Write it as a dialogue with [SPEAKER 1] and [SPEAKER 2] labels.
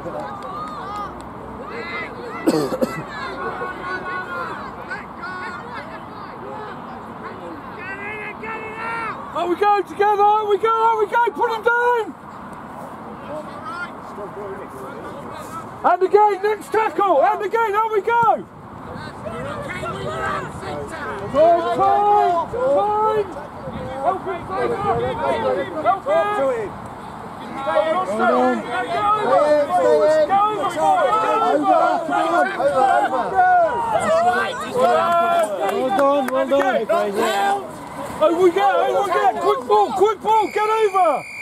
[SPEAKER 1] Are oh, we going together, Are we go, Are we go, put him down! And again, next tackle, and again, on we go! Fine! Help him, help him, help him! Help him! Go over. Go over.
[SPEAKER 2] Well done, well done.
[SPEAKER 1] Oh, we go, oh, we go. Quick ball, quick ball. Get over.